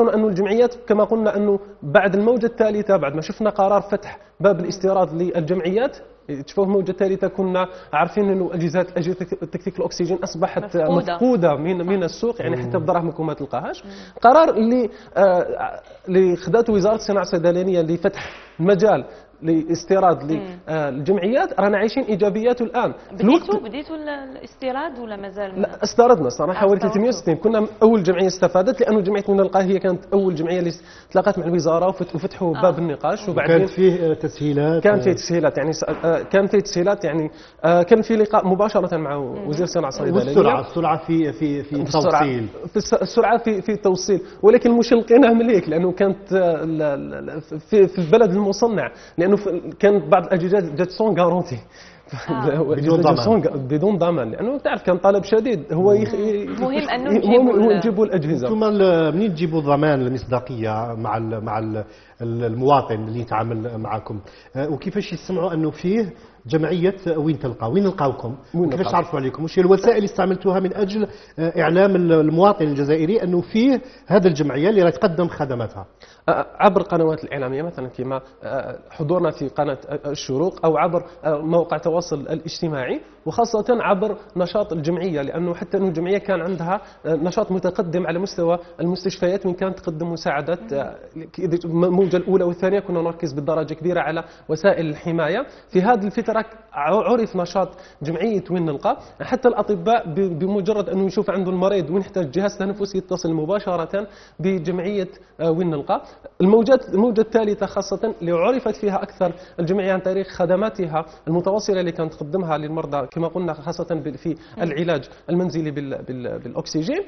أن الجمعيات كما قلنا أنه بعد الموجة الثالثة بعد ما شفنا قرار فتح باب الاستيراد للجمعيات تشوفوا الموجة الثالثة كنا عارفين أنه اجهزه أجهزة تكتيك الأكسجين أصبحت مفقودة. مفقودة من من السوق يعني حتى بدراهمكم ما تلقاهاش. قرار اللي آه، اللي خدته وزارة الصناعة الصيدلانية لفتح مجال لاستيراد للجمعيات رانا عايشين ايجابياته الآن. بديتوا بديتوا ال- الاستيراد ولا مازال لا استردنا صراحة حوالي استوردتوا. 360 كنا أول جمعية استفادت لأنه جمعية من القاه هي كانت أول جمعية اللي تلاقت مع الوزارة وفت- وفتحوا باب النقاش وبعدين كانت فيه تسهيلات كان في تسهيلات يعني س- آه، كان في تسهيلات يعني آه، كان في لقاء مباشرة مع وزير الصناعه الصيدليه والسرعة السرعة في في في التوصيل في الس- السرعة في في التوصيل ولكن مش لقيناها مليك لأنه كانت آه، ال- ال- ال- في في البلد المصنع. لأنه كانت بعض الأجهزة جات سون جارونتي بدون ضمان. بدون ضمان لأنه تعرف كان طلب شديد هو يخ... مهم مهم نجيبوا الأجهزة. ثم منين تجيبوا ضمان المصداقية مع ال مع ال المواطن اللي يتعامل معكم؟ آه، وكيفاش يسمعوا أنه فيه جمعية وين تلقى وين نلقاوكم؟ كيفاش نلقاو؟ عرفوا عليكم؟ وش هي الوسائل اللي استعملتوها من أجل آه، إعلام ال- المواطن الجزائري أنه فيه هذه الجمعية اللي راح تقدم خدماتها؟ آه، عبر القنوات الإعلامية مثلا كما آه، حضورنا في قناة آه، الشروق أو عبر آه، موقع التواصل الاجتماعي وخاصة عبر نشاط الجمعية لأنه حتى أن الجمعية كان عندها آه، نشاط متقدم على مستوى المستشفيات من كانت تقدم مساعدات آه، الموجة الأولى والثانية كنا نركز بدرجة كبيرة على وسائل الحماية. في هذه الفترة عرف نشاط جمعية وين نلقى حتى الأطباء بمجرد أنه يشوف عنده المريض وين يحتاج جهاز تنفس يتصل مباشرة بجمعية آه، وين نلقى الموجات الموجة الثالثة خاصة اللي عرفت فيها أكثر الجمعية عن طريق خدماتها المتواصلة اللي كانت تقدمها للمرضى كما قلنا خاصة بال- في العلاج المنزلي بال- بال- بالأكسجين.